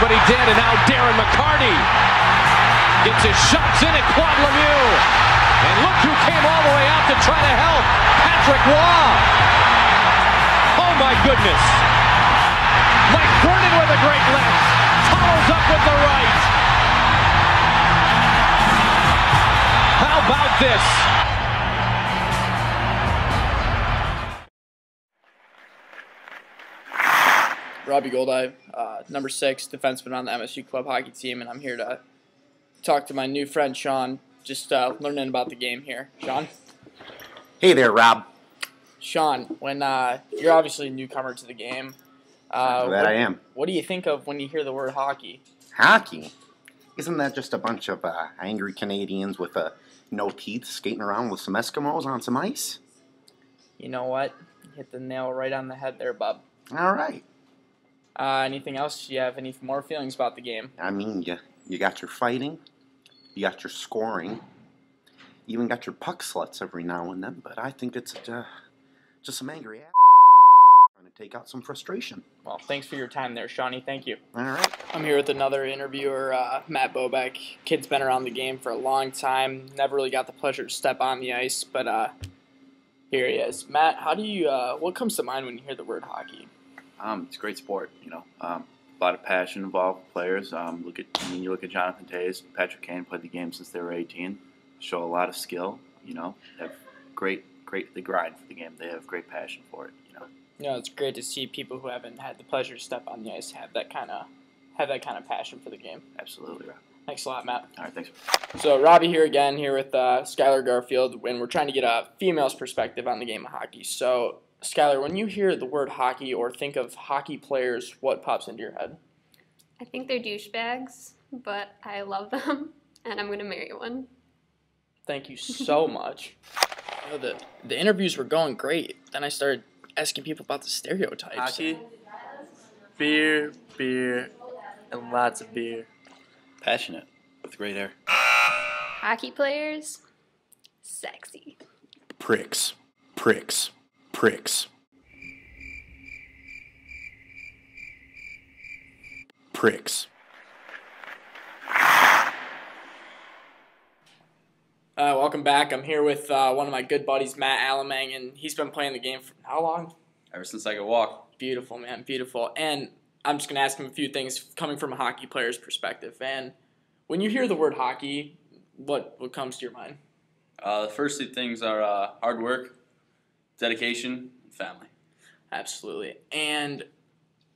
but he did, and now Darren McCarty gets his shots in at Claude Lemieux. And look who came all the way out to try to help, Patrick Roy. Oh my goodness. Mike Vernon with a great lift. Follows up with the right. How about this? Robbie Goldeye, uh, number six defenseman on the MSU club hockey team, and I'm here to talk to my new friend Sean, just uh, learning about the game here. Sean? Hey there, Rob. Sean, when uh, you're obviously a newcomer to the game, uh, that what, I am. what do you think of when you hear the word hockey? Hockey? Isn't that just a bunch of uh, angry Canadians with uh, no teeth skating around with some Eskimos on some ice? You know what? You hit the nail right on the head there, bub. All right. Uh, anything else? Do you have any more feelings about the game? I mean, you, you got your fighting, you got your scoring, you even got your puck sluts every now and then, but I think it's uh, just some angry ass trying to take out some frustration. Well, thanks for your time there, Shawnee. Thank you. All right. I'm here with another interviewer, uh, Matt Bobek. Kid's been around the game for a long time. Never really got the pleasure to step on the ice, but uh, here he is. Matt, how do you? Uh, what comes to mind when you hear the word hockey? Um, it's a great sport, you know. Um, a lot of passion involved with players. Um, look at I mean, you look at Jonathan Toews, Patrick Kane played the game since they were 18. Show a lot of skill, you know. Have great, great. They grind for the game. They have great passion for it, you know. You know, it's great to see people who haven't had the pleasure to step on the ice have that kind of have that kind of passion for the game. Absolutely, Rob. Thanks a lot, Matt. All right, thanks. So Robbie here again, here with uh, Skylar Garfield, and we're trying to get a female's perspective on the game of hockey. So, Skylar, when you hear the word hockey or think of hockey players, what pops into your head? I think they're douchebags, but I love them, and I'm gonna marry one. Thank you so much. You know, the the interviews were going great. Then I started asking people about the stereotypes. Hockey, beer, beer, and lots of beer. Passionate with great hair. Hockey players, sexy. Pricks. Pricks. Pricks. Pricks. Uh, welcome back. I'm here with uh, one of my good buddies, Matt Alamang, and he's been playing the game for how long? Ever since I could walk. Beautiful, man, beautiful. And I'm just gonna ask him a few things coming from a hockey player's perspective. And when you hear the word hockey, what what comes to your mind? Uh, the first two things are uh, hard work, dedication, and family. Absolutely. And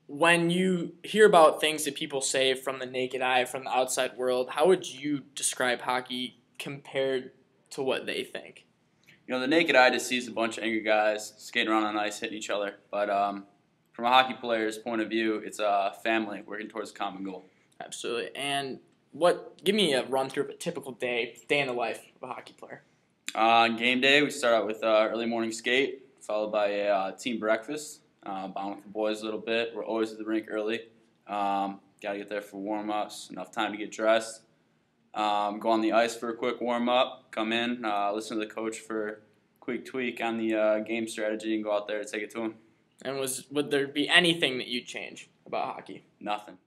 when you hear about things that people say from the naked eye, from the outside world, how would you describe hockey compared to what they think? You know, the naked eye just sees a bunch of angry guys skating around on ice, hitting each other. But um, from a hockey player's point of view, it's a family working towards a common goal. Absolutely. And what? Give me a run through of a typical day, day in the life of a hockey player. Uh, on game day, we start out with uh, early morning skate, followed by a uh, team breakfast. Uh, bond with the boys a little bit. We're always at the rink early. Um, Got to get there for warm ups, enough time to get dressed. Um, go on the ice for a quick warm up, come in, uh, listen to the coach for a quick tweak on the uh, game strategy, and go out there to take it to him. And was would there be anything that you'd change about hockey? Nothing.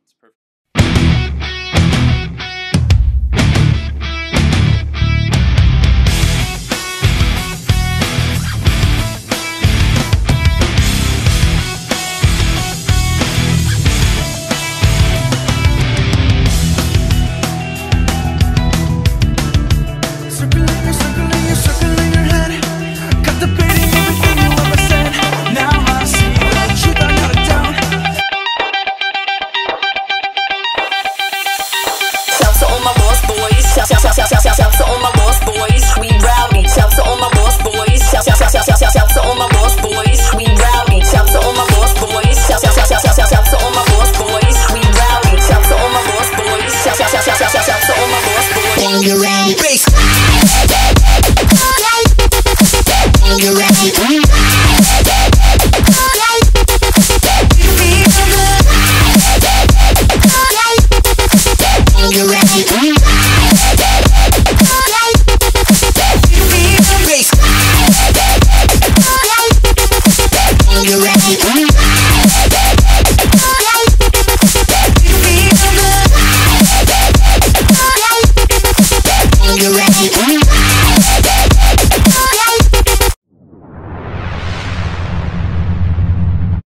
Boys.